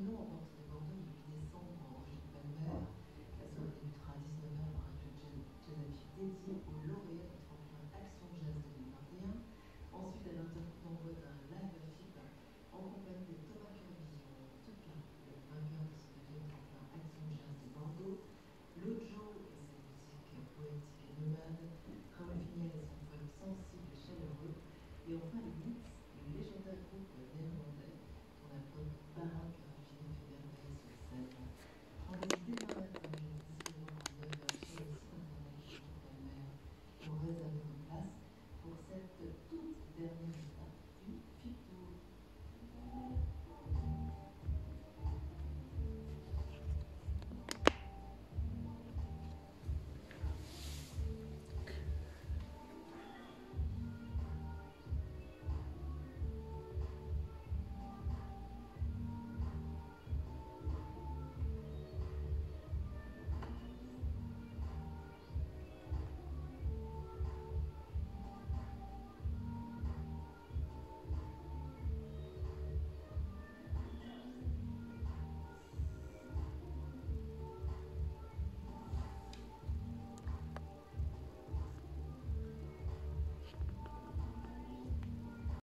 étonnant quand on est Bordeaux depuis décembre en revue Palmer. La soirée débutera à 19h par un club Jazz dédié aux lauréats du tremplin Action Jazz 2021. Ensuite, à 20h30, on vote un live FIP en compagnie de Thomas Curbillon, Tuka, le vainqueur de ce deuxième tremplin Action Jazz de Bordeaux. L'autre jour, et sa musique poétique et nomade, Raoul Vignal et son